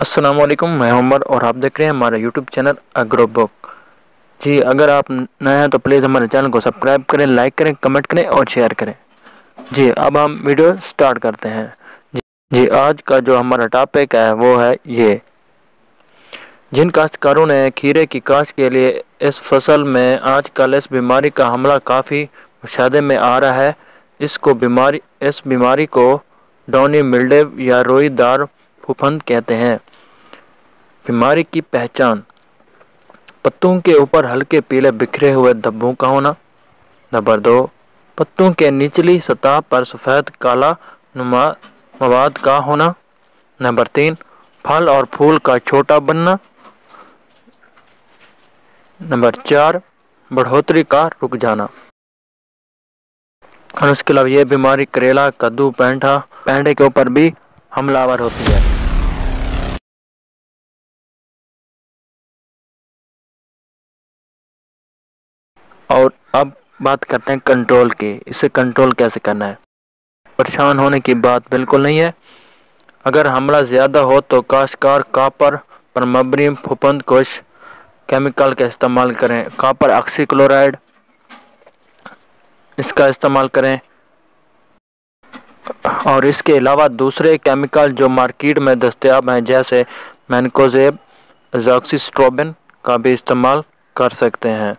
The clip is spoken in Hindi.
असलकुम मैं उमर और आप देख रहे हैं हमारा YouTube channel Agro Book ji अगर आप नए हैं तो प्लीज़ हमारे चैनल को सब्सक्राइब करें लाइक करें कमेंट करें और शेयर करें। जी अब हम वीडियो स्टार्ट करते हैं। जी, जी आज का जो हमारा टॉपिक है वो है ये। जिन काश्तकारों ने खीरे की काश्त के लिए इस फ़सल में आजकल इस बीमारी का हमला काफ़ी मुशादे में आ रहा है इसको बीमारी इस बीमारी को डोनी मिल्डेव या रोईदार फुफंद कहते हैं। बीमारी की पहचान। पत्तों के ऊपर हल्के पीले बिखरे हुए धब्बों का होना। नंबर दो, पत्तों के निचली सतह पर सफ़ेद काला नुमा मवाद का होना। नंबर तीन, फल और फूल का छोटा बनना। नंबर चार, बढ़ोतरी का रुक जाना। और उसके अलावा ये बीमारी करेला, कद्दू, पेंठा पेंडे के ऊपर भी हमलावर होती है। और अब बात करते हैं कंट्रोल की। इसे कंट्रोल कैसे करना है? परेशान होने की बात बिल्कुल नहीं है। अगर हमला ज़्यादा हो तो काशकार कापर परमब्रीम फुपंद कोश केमिकल का इस्तेमाल करें। कापर ऑक्सीक्लोराइड इसका इस्तेमाल करें। और इसके अलावा दूसरे केमिकल जो मार्केट में दस्तियाब हैं, जैसे मैनकोजेब जॉक्सीस्ट्रोबिन का भी इस्तेमाल कर सकते हैं।